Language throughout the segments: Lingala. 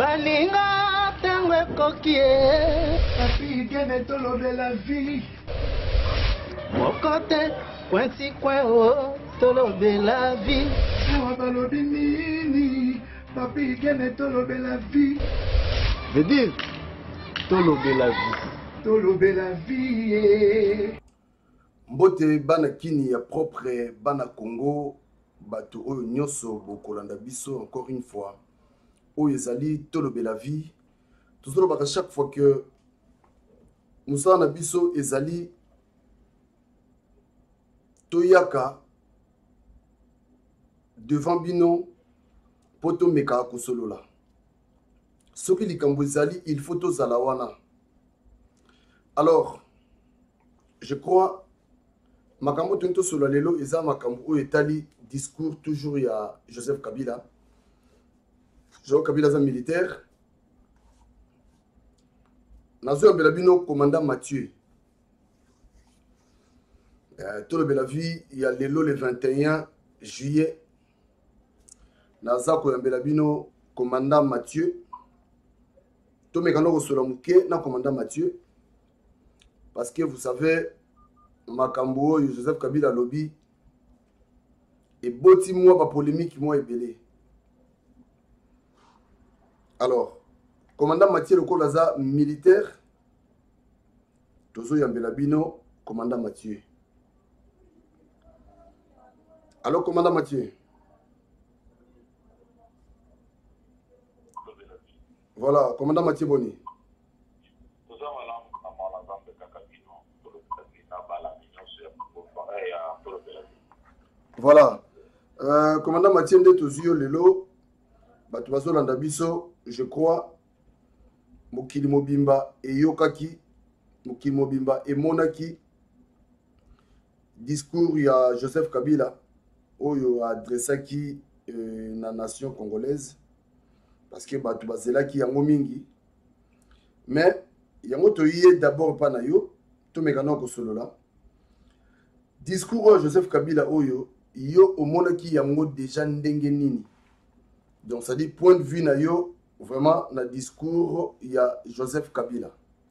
baninga ntango ekoki ye papigene tolobela vi moko te kwensi kwe o tolobela vi awa balobi nini papigene tolobela vi veut dire tolobela vi tolobela vi Mbote bana kini ya propre bana Congo bato oyo nyonso bokolanda biso encore une fois oyo ezali tolobela vie tozolobaka chaque fois que mosala na biso ezali toyaka devant bino mpo tomekaka kosolola soki likambo ezali il faut tozala wana alors je crois makambo toni tosolola lelo eza makambo oyo etali discours toujours ya joseph kabila joseph kabila aza militaire nazoyambela bino commandant mathieu euh, tolobela vie ya lelo le 21 juillet naza koyambela bino commandant mathieu tomekana kosolola moke na commandant mathieu parce que vous savez makambo oyo joseph kabila alobi eboti mwa bapolémike mwa ebele alors commandant mathieu lokola aza militaire tozoyambela bino commandant mathieu alors commandant mathieu Voilà, commandant Mathieu Boni. Voilà. Euh, commandant Mathieu nde tozwi yo lelo bato bazolanda biso je crois mokili mobimba eyokaki mokili mobimba emonaki discours ya joseph kabila oyo adressaki euh, na nation congolaise parce que bato bazelaki yango mingi mais yango toye d'abord epai na yo tomeka nao kosolola discours oyo joseph kabila oyo yo omonaki yango deja ndenge nini donc cestadire point de vue na yo vraiment na discours ya joseph kabila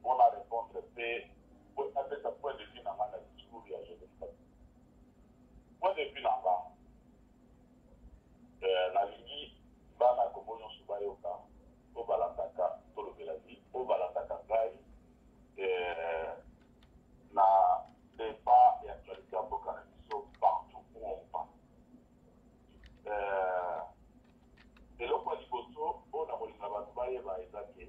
Mpo na repondre mpe mpo napesa point de vue na nga na discours ya Joseph Kabila. Point de vue na nga, eh, nalingi bana ya Congo nyonso bayoka mpo balandaka, tolobela vie, mpo balandaka ngai eh, na debat ya actualité ya mboka na biso partout où on va. Eh, eloko ya liboso oyo nakolinga bato bayeba eza ke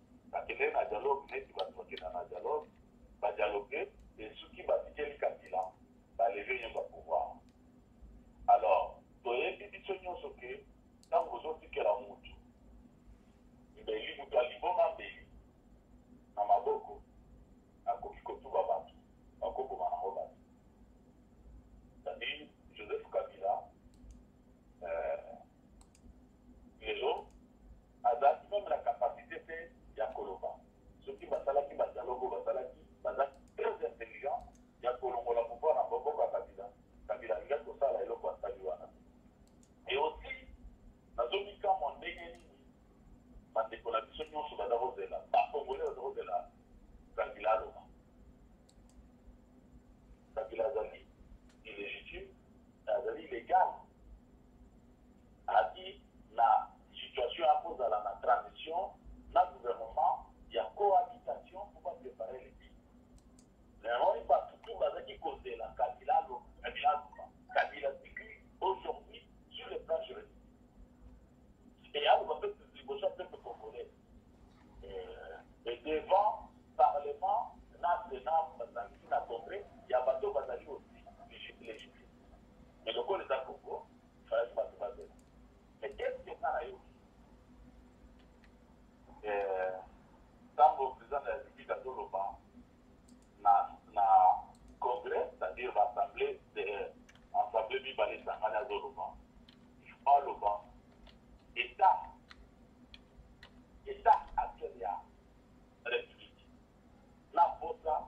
Bakende na dialogue neti batu bakenda na dialogue, ba dialogue esuki batikeli Kabila ba leve ye ba pouvoir. Alors toyebi biso nyonso ke ntango ozotikela mutu mbeli mutu aliboma mbeli na maboko akoki kotuba bato bakoboma nango bato cetadire joseph kabila euh, lelo Azalaki meme na capacite te ya koloba soki basalaki ba dialogue oyo basalaki baza tres intelligent ya kolongola pouvoir na maboko ya kabila kabila alingaki kosala eloko asali wana te et aussi nazomikamwa ndenge nini bandeko na biso nyonso baza kozela ba congolais baza kozela kabila aloba kabila azali illegitime azali illegale Azali na situation ya ko zala na transition na gouvernement ya cohabitation pour ba preparer le pays. Mais omoni batu tout ba zalaki ko zela Kabila aloba, Kabila aloba, Kabila sikli aujourd'hui sur le plan juridique. Et aloba pe liboso ya peuple congolais. Euh, et devant parlement na senat ba zalaki na congrès ya bato ba zali aussi légitime. Mais lokola eza Congo, Fayulu bato bazela. Mais qu'est-ce que nga na yoki? Eh, tango président de la République azoloba na na congrès, c'est-à-dire ba assemblée de assemblée mibale esangani azoloba. Il faut aloba état état actuel ya République. Na posa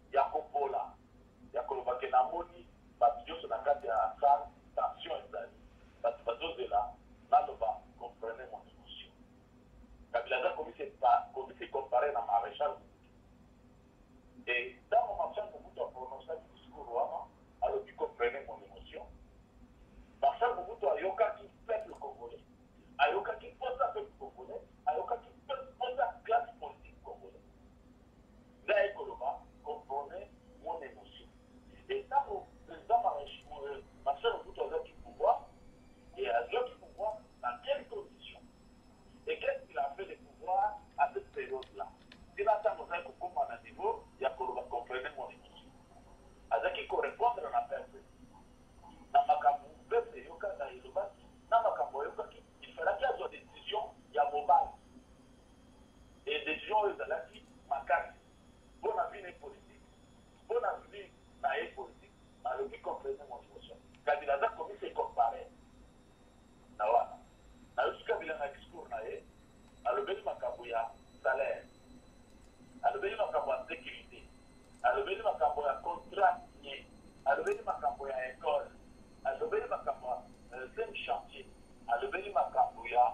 ya kopola ya koloba ke na moni batu nioso na kati ya salle tension ezali batu bazo zela na loba comprenez mon emotion kabila aza komi se komi se comparer na marechal mobutu et tango marchal mobutu a prononcaki discours wana alobi comprenez mon emotion marchal mobutu ayokaki peuple congolais ayokaki posa peuple congolais ayokaki posa classe politique congolais Ngai koloba comprenez mon emotion et tango president Marcel Mobutu azwaki pouvoir et azwaki pouvoir dans quelle condition et qu'est ce qu'il a fait de pouvoir à cette periode là ti na tango azali kokoma na niveau ya koloba comprenez mon emotion azalaki ko repondre na peuple na makambo peuple eyokaka elobaki na makambo ayokaki il falaki azwa decision ya bobangi Election oyo ezalaki makasi po na vie na ye politique, po na vie na ye politique balobi comprenez mon emotion kabila aza komi se comparer na wana nayoki kabila na discours na ye alobeli makambo ya salaire alobeli makambo ya securite alobeli makambo ya contrat signer alobeli makambo ya ecole alobeli makambo ya euh, same chantier alobeli makambo ya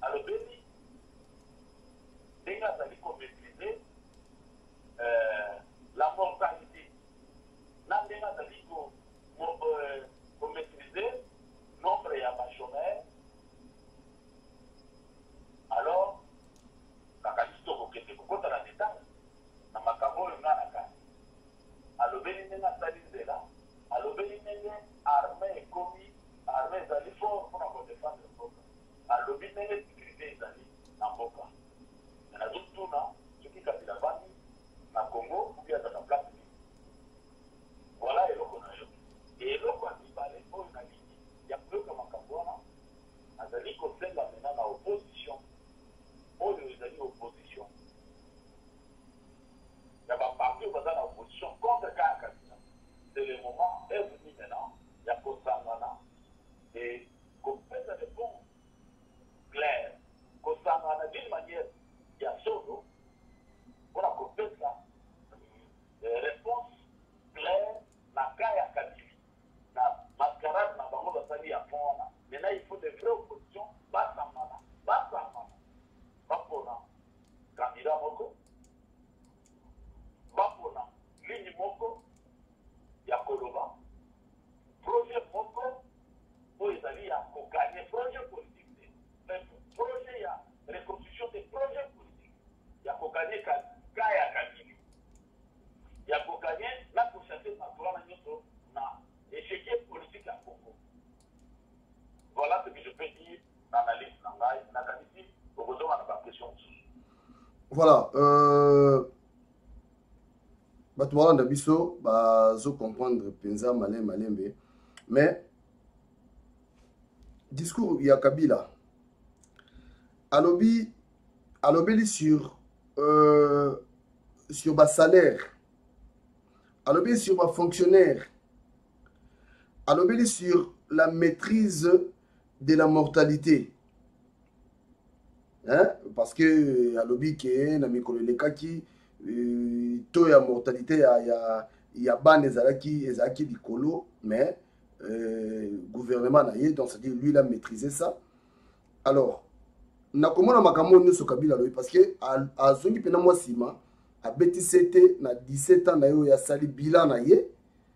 Alobeli ndenge azali ko maitriser la mortalite na ndenge azali ko maitriser nombre ya ba chomeurs. Alors nakanisi tokokende kokota na detail na makambo oyo nga nakanisi. Alobeli ndenge asali nzela, alobeli ndenge armee ekomi, armee ezali fort mpo na ko defendre mboka. Nalobi ndenge securite ezali na mboka mais nazo tuna soki Kabila avandi na Congo ou bien aza na place nini? Voilà eloko nayoki. Et eloko ya mibale oyo nalingi ya koyoka makambo wana nazali kosenga maintenant na opposition oyo ezali opposition ya ba partis oyo baza na opposition contre camp ya Kabila c'est le moment est venu maintenant ya kosangana et Kopesa reponse claire, kosangana na d'une manière ya solo mpo na kopesa reponse claire na cas ya Kadifi na mascarade na bango basali ya fond wana. Maintenant il faut les vrais oppositions basangana, basangana bapona candidat moko, bapona ligne moko. ya koloba projet moko oyo ezali ya koganye projet politique te mais projet ya reconstruction te projet politique ya koganye ka ya kabili ya koganye na kochasse bato wana nyonso na echekier politique ya congo voilà ce que je peux dire na analyse na ngai nakanisi okozonga na bapression mosusu voilà euh... bato balanda biso bazo comprendre mpenza male malembe mais discours ya kabila alobi alobeli sur euh, sur basalaire alobeli sur bafonctionnaire alobeli sur la maîtrise de la mortalité hein? parce que euh, alobi ke na mikolo elekaki euh, taux ya mortalité ya, ya, ya bana ezalaki ezalaki likolo mais euh, gouvernement na ye donc c'est-à-dire lui il a maîtrisé ça alors nakomona makambo oyo nyonso kabila alobi parce que azongi mpena mwa nsima abeti sete na 17 ans na ye oyo asali bilan na ye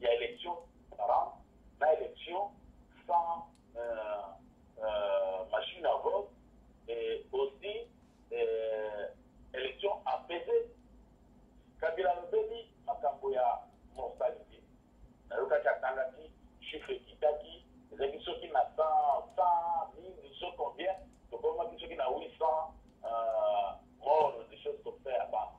ya election transparente na election sans euh, euh, machine à vote et aussi euh, election apaisée kabila alobeli makambo ya mortalité nayokaki atangaki chiffre ekitaki ezalaki soki na 100 1000 so combien tokomaki soki na 800 euh, morts des choses comme ça ya bana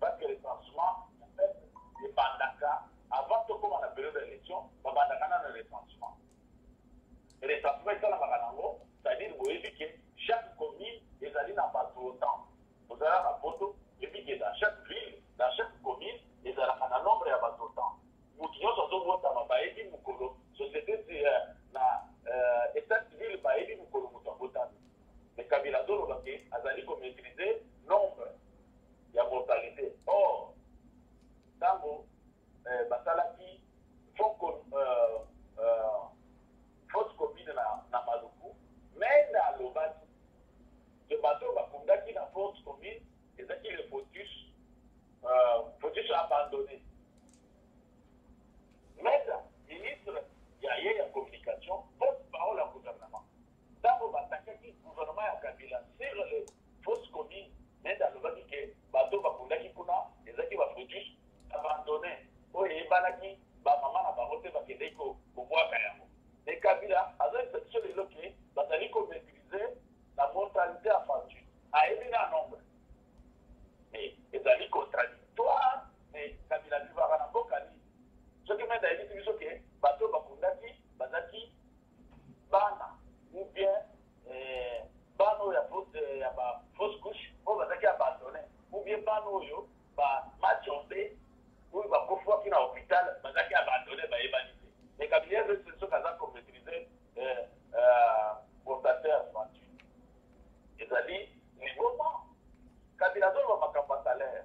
Parce que recensement en fait ebandaka avant tokoma na periode ya election babandaka nano na recensement recensement esalamaka nango c'est-à-dire boyebi ke chaque commune ezali na bato autant ozala na poto eyebi ke dans chaque ville dans chaque commune ezalaka na nombre ya bato autant moto nyonso azobotama bayebi mokolo société euh, na euh, état civil bayebi mokolo moto abotami mais kabila azoloba ke azali komaîtrise ya mortalite or ntango eh, basalaki fausse commune na, na maluku menda alobaki ke bato oyo bakundaki na fausse commune ezalaki le fotus euh, fotus abandonné menda ministre ya ye ya communication porte parole ya gouvernement ntango batakaki gouvernement ya kabila sur le Fosse commune nette alobaki que bato oyo bakundaki kuna ezalaki ba foetus abandonne oyo eyebanaki ba maman na bango te bakendeki ko kobuaka yango mais kabila azongisa biso lelo que bazali ko maitriser la mortalite ya foetus ayebi na nombre mais ezali contradictoire mais kabila avivaka na mboka nini soki mette ayebisi biso que bato oyo bakundaki bazalaki bana ou bien eh, bana oyo ya faute eh, ya ba fausse couche oyo bazalaki abandonne ou bien bana oyo ba machombe oyo bakofwaki na hôpital bazalaki abandonne bayebani te mais kabila yebese soki aza komaîtrise eh, eh, botateur ventu ezali liboma kabila azoloba makambo ya salaire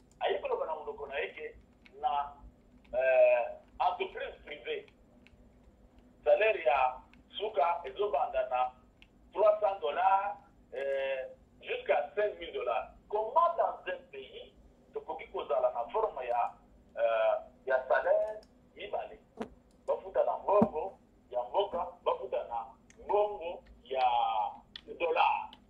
Aye koloba na monoko na ye ke na eh, entreprise privee salaire ya suka ezobanda na 300 dollars eh, jusqu'à 5000 dollars. Comment dans un pays tokoki kozala na forme ya eh, ya salaire mibale bafuta na mbongo ya mboka bafuta na mbongo ya dollar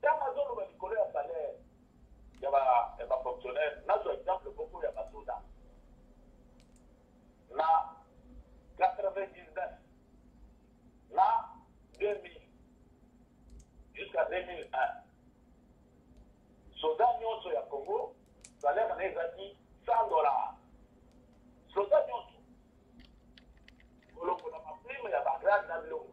Tango azo loba likolo ya salaire ya ba ya ba fonctionnaires, nazo exemple moko ya ba soda. Na 99 na 2000 jusqu'à 2001 soda nyonso ya Congo salaire na ezaki 100 dollars. Soda nyonso kolongola ba prime ya ba grade na biloko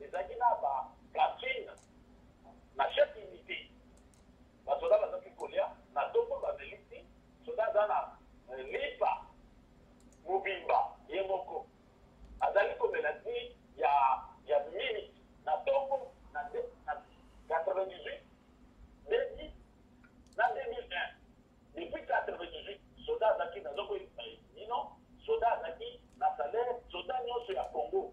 Ezalaki na ba cantine na chaque unite. Ba soda bazalaki kolia na tongo bameli ti soda aza na lipa mobimba ye moko azali komela ti ya ya mimi na tongo na 98 demi na 2001 depuis 98 soda azalaki naza koyebisa bino soda azalaki na salaire soda nyonso ya Congo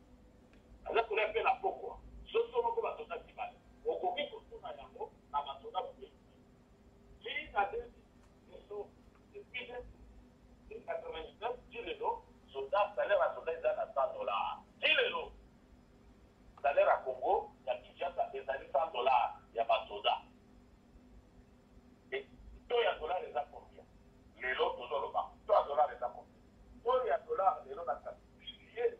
Aza kolia pe na pokwa. Soso moko ba soda tribale okoki ko tuna yango na ba soda bobele te. Tii na 2019 depuis 1999 ti lelo soda salaire ya soda eza na 100 dollars ti lelo salaire ya congo ya Kinshasa ezali 100 dollars ya ba soda et taux ya dollars eza combien lelo tozo loba taux ya dollars eza combien taux ya dollars lelo na kasi juillet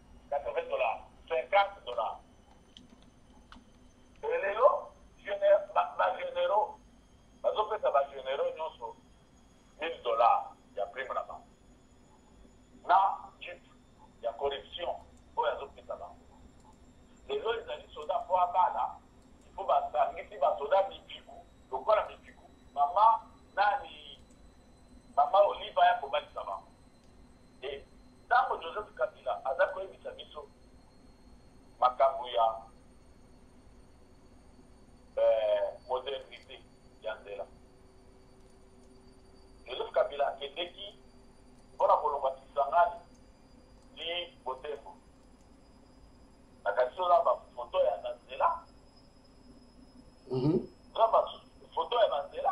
80 dollars 50 dollars et lelo ba generaux bazopesa ba generaux nyonso 1000 dollars ya prime na bango na type ya corruption oyo azopesa bango lelo ezali soda mpo abala ifo basangisi basoda mipiku lokola mipiku mama nani mama oliva ya kobalisa bango Te tango Joseph Kabila azali koyebisa biso makambo ya modernite ya nzela, Joseph Kabila akendeki mpo na kolonga Kisangani ti Botembo. Nakanisi oza ba foto ya na nzela, oza ba foto ya na nzela.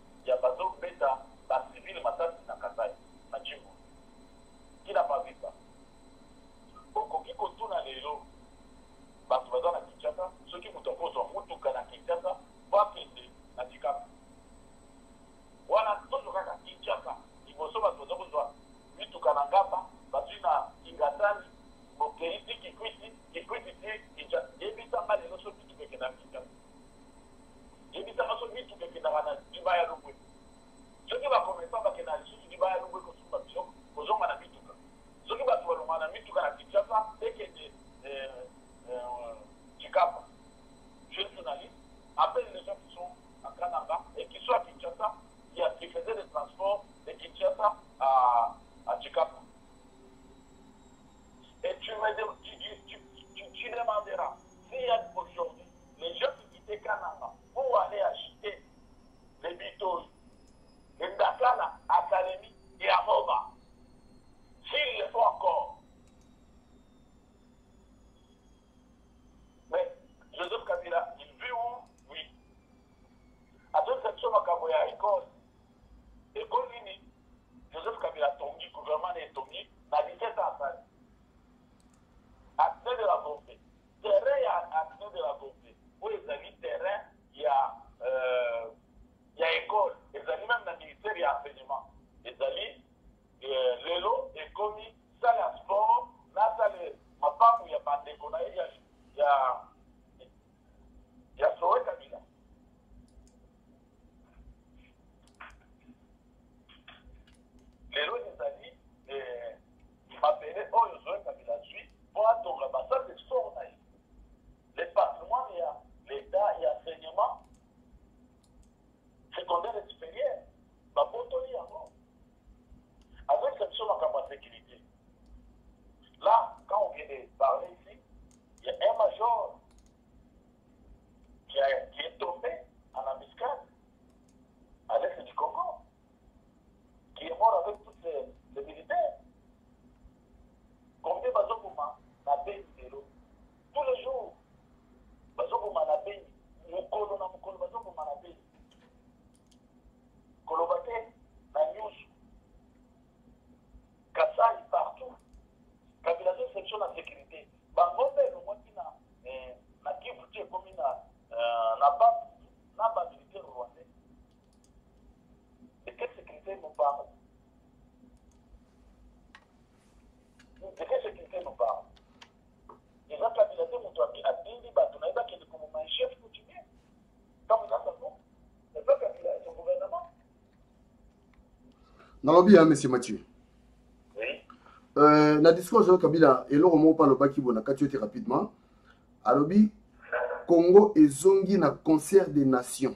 ya bazo beta ba civil masasi na kasai na tshimbulu ti na pavita bokoki kotuna lelo batu baza na kinshasa soki mutu akozua mutuka na kinshasa po akende na dikapu wana tozo kaka kinshasa liboso batu baza kozua mituka na ngaba bazui na kingasani bokeyi ti kikwiti kikwiti ti kinshasa yebisa nga lelo soki mituka ekenda na kinshasa Yebisa nga soki mituka ekendaka na libaya longwe soki ba commerçant bakendaka lisusu libaya longwe kosumba biloko kozonga na mituka soki batu balongaka na mituka na Kinshasa ekende tshikapa jeune journaliste appelle les gens qui sont à kananga et qui sont à Kinshasa qui a qui faisait des transports de Kinshasa à à tshikapa et tu me tu, tu, tu, tu, tu demanderas s'il y a aujourd'hui Mais je qui quittais Kananga pour aller acheter les bitoyi de Ndakala, Academie et à Moba. S'il le faut encore. Mais Joseph Kabila, il vit où Oui. Azozisa biso makambo ya école. École nini Joseph Kabila atongi, gouvernement na etongi, na 17 ans asali. Acte de la volonté. Terrain ya accident de la Gombe oyo ezali terrain ya euh, ya ecole ezali meme na ministère ya enseignement ezali euh, lelo ekomi salle ya sport na salle mapangu ya bandeko na ye ya ya ya sowe kabila lelo ezali eh, Mabele oyo Zoe Kabila azwi mpo atonga ba salles de sport na ye, le patrimoine ya l'Etat ya enseignement secondaire et superieur, babotoli yango. Azongisa biso makambo ya securite. Là, quand on vient de parler ici, il y a un major qui, a, qui est tombé en embuscade à l'est du Congo. qui est mort avec toutes les, les militaires. Combien bazokoma na beni lelo tous les jours bazokoma na beni mokolo na mokolo bazokoma na beni koloba te na news kasai partout kabila azo section na sécurité bango mpe elongwaki na eh, na kivu ti ekomi na eh, na ba na bamilitaire rwandais nalobi ya monsieur mathieu euh, na discours jean kabila eloko moko mpe alobaki bo na kati yo te rapidement alobi congo ezongi na concert des nations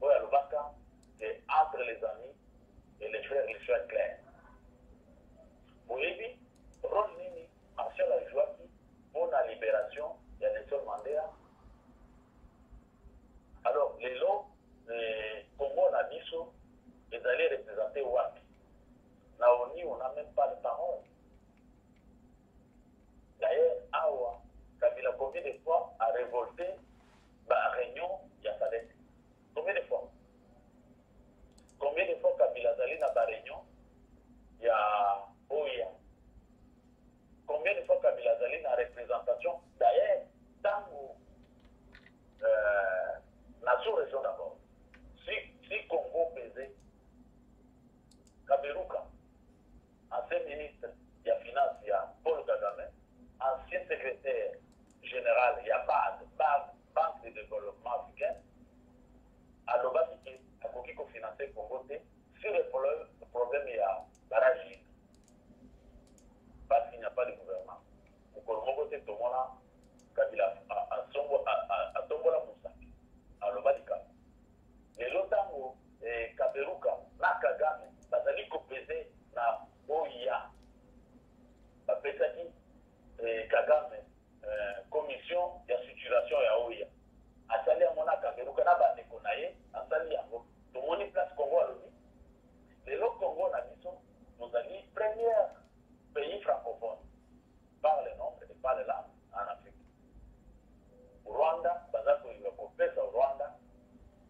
oyo alobaka ke entre les amis et les frères les soins clair boyebi role nini martial ajuaki mpo na libération ya nelson mandela alors lelo eh, congo na biso ezali représente wapi na oni on a même pas de parole D'ailleurs awa kabila combien de fois a revolte ba reunion ya sadec combien de fois combien de fois kabila azali na ba reunion ya oya combien de fois kabila azali na représentation d'ailleurs ntango euh, na sous région d'abord si, si congo pese kaberuka Ancien ministre ya finance ya Paul Kagame, ancien secretaire general ya bad, bad, Banque de developpement africaine, alobaki ke akoki ko financer Congo te sur le problème ya barrage Ina. Parce qu'il n'y a pas de gouvernement. Mokolo moko te tomona Kabila asombo atombola mosapi aloba likambo lelo ntango Kaberuka na Kagame bazali ko peser na oya bapesaki Kagame commission ya suturation ya oya asali yango na Kaberuka na ba ndeko na ye asali yango tomoni place Congo alobi lelo Congo na biso tozali première pays francophone par le nombre et par le langue en Afrique Rwanda baza kolinga kopesa Rwanda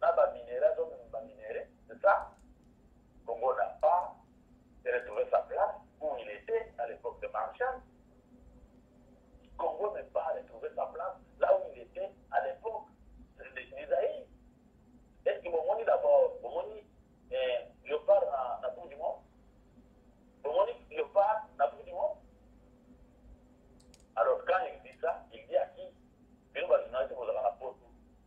na ba minerais azo mema ba minerais c'est ça Congo n'a pas retrouvé sa place où il était à l'époque de Marshall Congo n'est pas retrouvé sa place là où il était à l'époque d'Isaïe est-ce que bomoni d'abord bomoni eh, Léopard na, na Coupe du Monde bomoni Léopard na Coupe du Monde alors quand il dit ça il dit à qui bino bajournaliste kozala na poto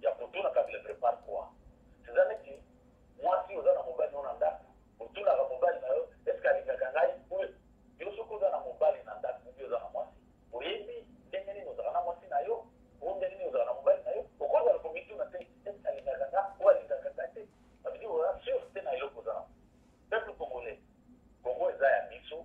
Ya poto na kabila prepare toi eza neti mwasi oza na mobali no na ndaku otunaka mobali na yo est ce que alingaka ngai ou yo soki oza na mobali na ndaku ou bien oza na mwasi oyebi ndenge nini ozalaka na mwasi na yo ou ndenge nini ozalaka na mobali na yo okozala komituna te est ce que alingaka nga ou alingaka nga te ça veut dire oza sur te na eloko oza na peuple congolais congo eza ya biso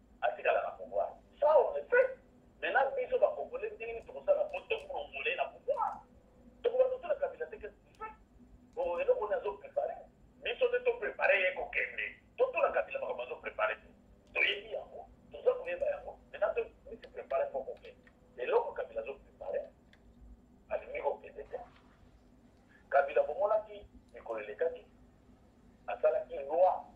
atikala na pouvoir ça on le sait mais na biso ba congolais ndenge nini tokosala po to congolais na pouvoir tokoba totuna kabila te qu'est-ce qu'il fait o oh, eloko nini azo prépare biso nde to prépare ye kokende totuna kabila makambo azo prépare te toyebi yango toza koyeba yango mena to misi prépare po kokende eloko kabila azo prépare alingi kokende te kabila bomonaki mikolo elekaki asalaki loi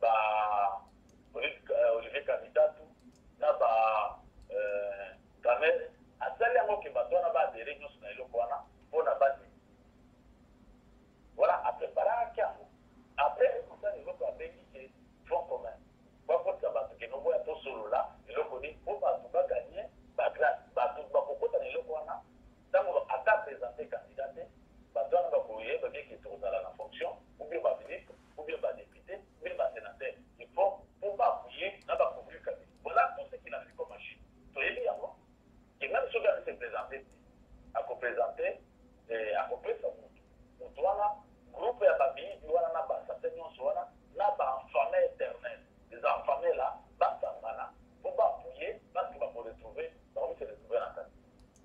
ba euh, Olivier Kamitatu na ba euh, Kamel asali yango ke bato wana baadere nyonso na eloko wana mpo na basi wana apreparaki yango apres ekosala eloko abengi ke front commun bakotisa bato ke noboya tosolola eloko nini mpo bato baganye bagrade bato bakokota na eloko wana Tango ba ata presenter candidat te, batu wana ba ko yeba bien que toko zala na fonction, ou bien ba ministres, ou bien ba deputes, ou bien ba senateurs. Il faut po ba appuyer na ba couvrir kabila. Voilà tout ce qu'il a fait comme agit. To yebi yango que meme soki azo se presenter te, a ko presenter eh, a ko pesa mutu. Mutu wana, groupe ya ba miyibi wana na ba assassins nionso wana, na ba enfames eternels, les enfames là, ba sangana po ba appuyer batu ba ko retrouver, ba ko mi se retrouver na kati.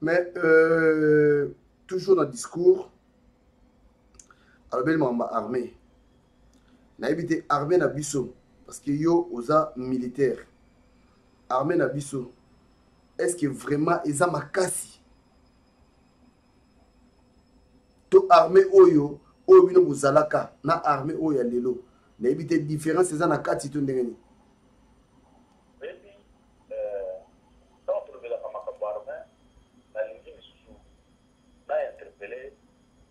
mais euh, toujours na discours alobeli makambo armée nayebi te armée na biso parce que yo oza militaire armée na biso est ce que vraiment eza makasi to armée oyo oyo bino bozalaka na armée oyo ya lelo nayebi te différence eza na kati to ndenge nini Baby euh tango tolobelaka makambo ya Armin nalingi lisusu na interpeller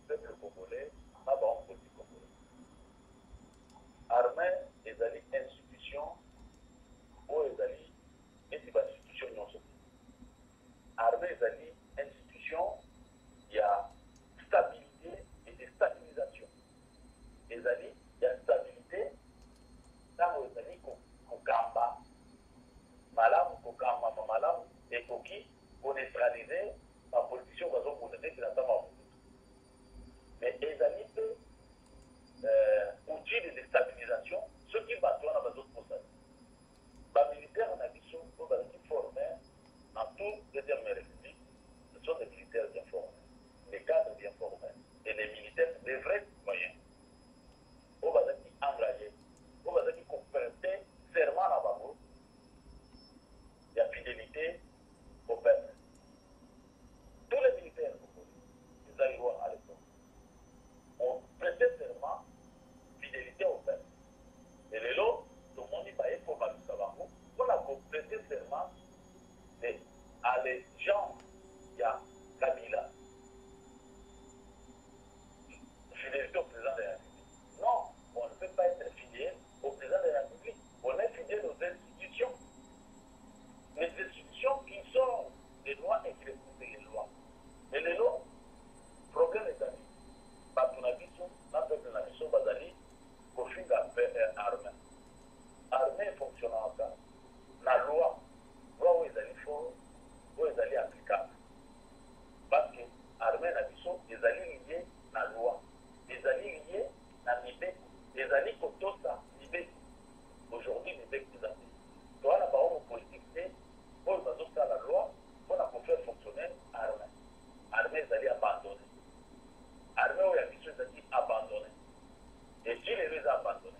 peuple congolais na ba hommes politiques congolais. Armin ezali institution oyo ezali neti ba institutions nionso te. Armin ezali institution ya stabilite et de stabilisation. Ezali ya stabilite ntango ezali kokamba malamu, kokambama malamu, ekoki ko neutraliser ba politiciens oyo bazobunda neti na ntango ya Mobutu. Mais ezali mpe outil de destabilisation soki bato wana bazokosana. Ba militaires na biso oyo bazalaki former en tout deuxième republique, ce sont des militaires informes. Les cadres bien formes et les militaires des vrais citoyens oyo bazalaki engager, oyo bazalaki ko prester serment na bango ya fidelite au peuple. Tous les militaires congolais, les Zaïrois à l'epoque, ont preste serment fidelite au peuple. Mais lelo tomoni baye formaliser bango pona ko prester serment mais a les gens ya kabila fidelite au president de la republique non on ne peut pas etre fidele au president de la republique on est fidele aux institutions les institutions qui sont des lois et qui respectent les lois mais lelo problème ezali bato na biso na peuple na biso bazali kofinga arme arme efonctionnaka Na loi, loi oyo ezali fort, oyo ezali applicable parce que armee na biso ezali lie na loi, ezali lie na mibeko, ezali kotosa mibeko. Aujourd'hui mibeko eza te. Toza na ba homme politique te oyo bazo sala loi pona ko faire fonctionner armee. Armee ezali abandonne. Armee oyo ya biso ezali abandonne et si lelo eza abandonne,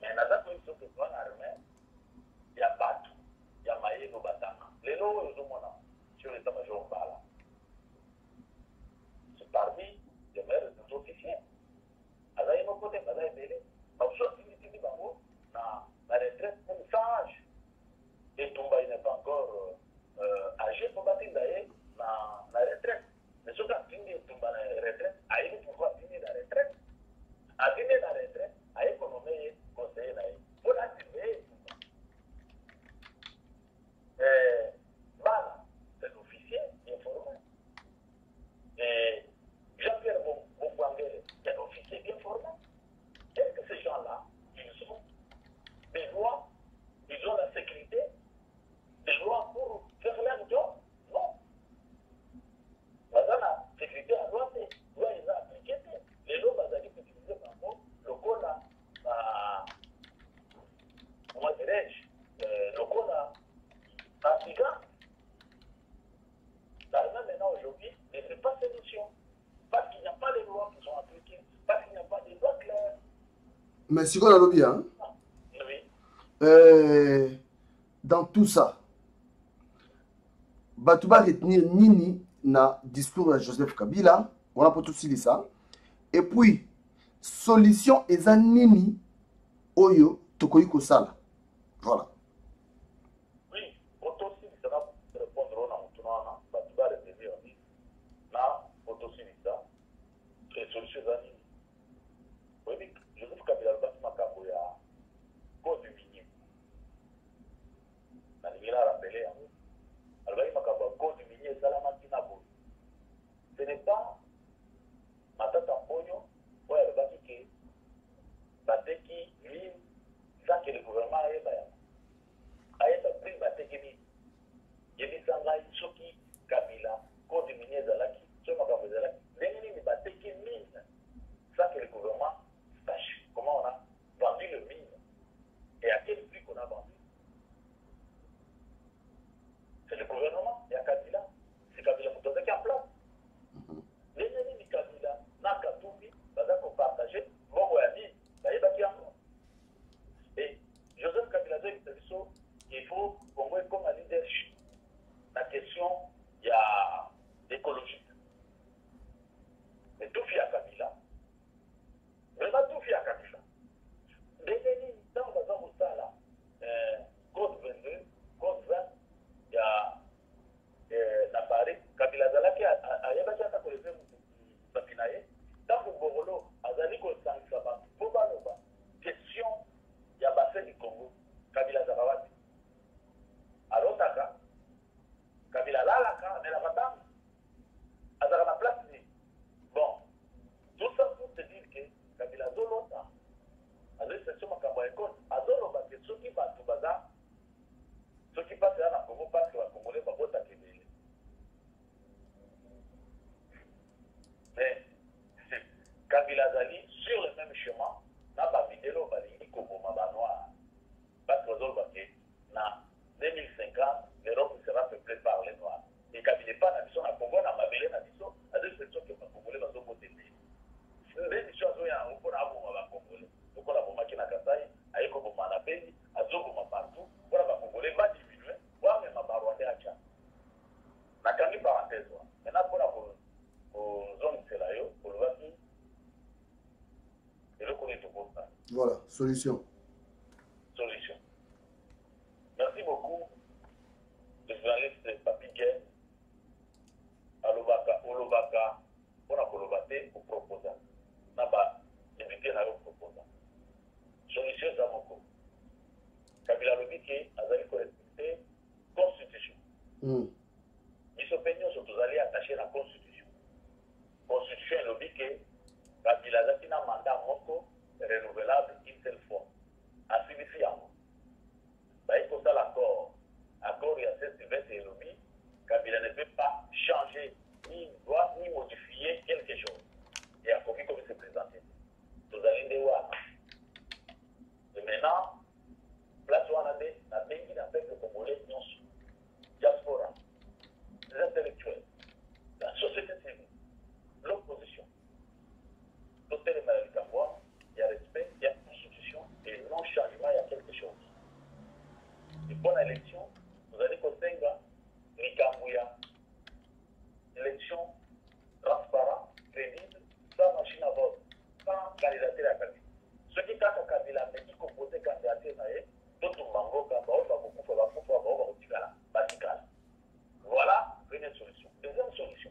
Mais naza ko yebisa yo que Van Armel ya batu ya mayele oyo ba tanga lelo oyo ozo mona sur l'etat major Bala c'est parmi les meilleurs officiers aza ye moko te mais aza ebele ba mosusu atindi tindi bango na na retraite comme sage etumba il n'est pas encore euh, age po batinda ye na na retraite Mais soki avimbi etumba na retraite, ayebi pourquoi avimbi na retraite. Avimbi na retraite, aye ko nommer ye conseiller na ye. Mpo na surveiller etumba. Eh, Bala, c'est l'officier informé. Et Jean-Pierre Bokwangere, c'est l'officier informé. Est-ce que ces gens-là, ils ont des lois, ils ont la sécurité, des lois pour faire leur job mais sikoyo nalobi ya eh, dans tout ça bato ba retenir nini na discours ya joseph kabila wana mpo tosilisa et puis solution eza nini oyo tokoki kosala voilà solution eza nini oyebi joseph kabila alobaki makambo ya code minier Nalingi na rappeler yango. Alobaki makambo ya code minier esalamaki na boye. Ce n'est pas Matata Mponyo oyo alobaki que bateki mine sans que le gouvernement ayeba yango. Ayeba prix bateki mine. Yebisa ngai soki Kabila code minier ezalaki, soki makambo ezalaki, ndenge nini bateki mine sans que le gouvernement sache? Comment on a Vendu le mine et à quel prix qu'on a vendu C'est le gouvernement ya Kabila, c'est Kabila moto azaki en place. Ndenge nini Kabila na Katumbi baza ko partager mbongo ya mine bayebaki yango. Et Joseph Kabila azokisa biso il faut Congo ekoma leadership na question ya écologique. Etufi ya Kabila Vraiment tufi ya kabila ndenge nini ntango baza kosala eh, code 22 code 20 ya eh, na paris kabila azalaki ayebaki ata koleve bapi na ye ntango borolo azali kosangisa bato mpo baloba question ya bassin du congo kabila azaka wapi alotaka kabila alalaka amelaka ntango Azalaka na place nini? Bon, tout ça pour te dire que Kabila azo lota. Azo exception makambo ya ecole. Azo loba que soki batu baza soki pasi ya na Congo parce que ba Congolais ba bota ke bele. Mais Kabila azali sur le même chemin na ba mindelo balingi koboma ba noirs. Parce que azo loba que na 2050 l'Europe sera peuplée par les noirs. Ekabila epa na biso na Congo na mabele na biso azo epelisa oke ba congolais bazo bota ebele nde mission azo ya yango pona aboma ba congolais lokola abomaki na kasai aye ko boma na beni azo boma partout pona ba congolais ba diminue po amema ba rwandais atia na kangi parenthèse wana maintenant pona ko ko zongisela yo olobaki eloko nini tokosala voilà solution Merci beaucoup le journaliste Papy Gay alobaka olobaka mpo na koloba te koproposa na ba depute na yo proposa solution eza moko kabila alobi ke azali korespecte constitution mm. biso mpe nyonso tozali attache na constitution constitution elobi ke kabila azalaki na mandat moko renouvelable une seule fois asilisi yango Baye kosala accord. Accord ya Saint Sylvestre elobi Kabila ne peut pas changer ni doit ni modifier quelque chose et akoki komi se presenter te. Tozali nde wana. Et maintenant, place wana nde nabengi na peuple congolais nyonso, diaspora, les intellectuels, la société civile, l'opposition. Totelema na likambo wana ya respect ya constitution et non changement ya quelque chose. Et pona election tozali kosenga likambo ya election transparent, credible, sans machine à vote, sans candidature ya Kabila. Soki kaka Kabila ameki ko poser candidature na ye, totumba mboka, baoyo bakokufa bakufa, baoyo bakotikala batikala. Voilà première solution. Deuxième solution.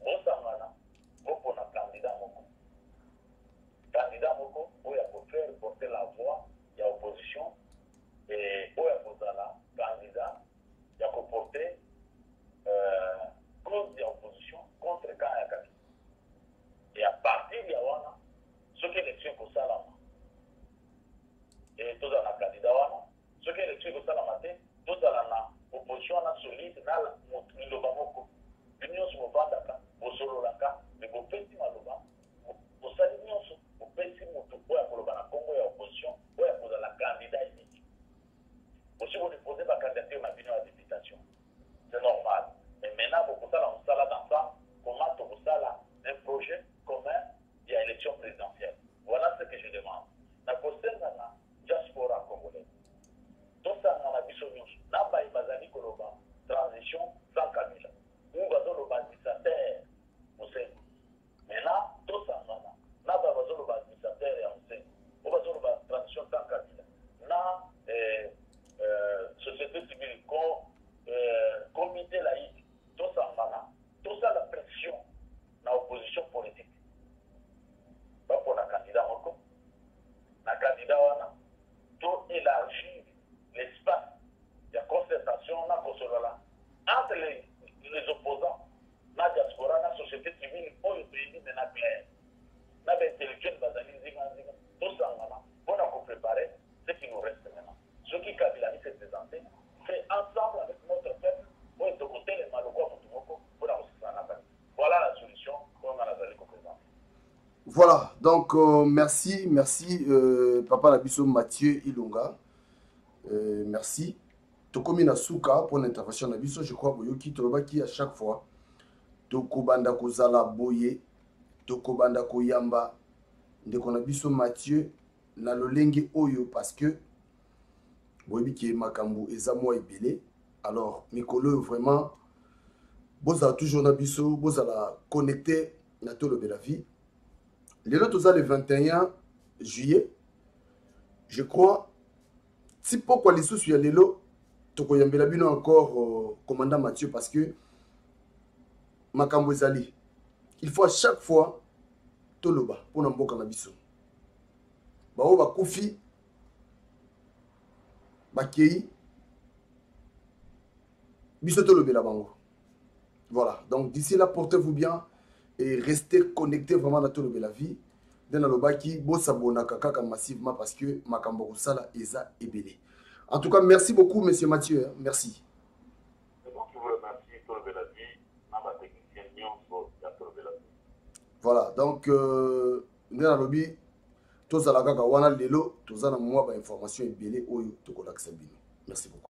Bosangana bopona candidat moko. Candidat moko oyo ako faire porter la voix ya opposition et oyo akozala candidat ya ko porter euh, cause ya opposition contre camp ya Kabila. Et à partir ya wana soki election ekosalama et tozala na candidat wana Soki election ekosalama te, tozala na opposition wana solide na liloba moko. Bino nyonso bovandaka, bosololaka, mais bopesi maloba, bosali nyonso, bopesi motu oyo akoloba na kombo ya opposition, oyo akozala candidat unique. Bosi bodepose ba candidature na bino ya deputation. C'est normal. Mais maintenant bokosala mosala d'ensemble, comment tokosala un projet commun ya election presidentielle. Voilà ce que je demande. Nakosenga na Diaspora congolais tosangana biso nionso na baye bazali koloba transition sans Kabila ou bazoloba dictateur Museveni mais là tosangana na baye bazoloba dictateur ya Museveni ou bazoloba transition sans Kabila na eh, eh, société civile ko eh, comité laïque tosangana tosala pression na opposition politique bapona candidat moko na candidat wana to elargir l'espace ya concertation na kosolola entre les, les opposants na diaspora na société civile oyo toyebi me na claire na baintellectuel bazali nzinganzinga tosangana mpo na koprepare ce qui nous reste maintenant soki kabila ami se présente c'est ensemble avec notre peuple oyo tokotelema lokola motu moko mpo na kosisana na kabila voilà la solution oyo nga nazali koprésente Voilà, donc euh, merci, merci euh, papa na biso Mathieu Ilunga. Euh, merci. Tokomi na suka pour l'intervention na biso, je crois boyoki tolobaki à chaque fois. Tokobanda kozala boye, tokobanda koyamba ndeko na biso Mathieu na lolenge oyo parce que boyebi ke makambo eza mwa ebele. Alors mikolo vraiment bozala toujours na biso, bozala connecter na tolobela vie lelo toza le 21 juillet je crois ti pokwa lisusu ya lelo tokoyambela bino encore uh, commandant mathieu parce que makambo ezali il faut à chaque fois toloba mpo na mboka na biso baoyo bakufi bakei biso tolobela bango Voilà, donc d'ici là, portez-vous bien et restez connectés vraiment na tolo de la vie. nde nalobaki bosabonaka kaka massivement parce que makambo kosala eza ebele en tout cas merci beaucoup monsieur mathieu merci voilà donc euh, nde nalobi tozala kaka wana lelo toza na mwa bainformation ebele oyo tokolakisa bino merci beaucoup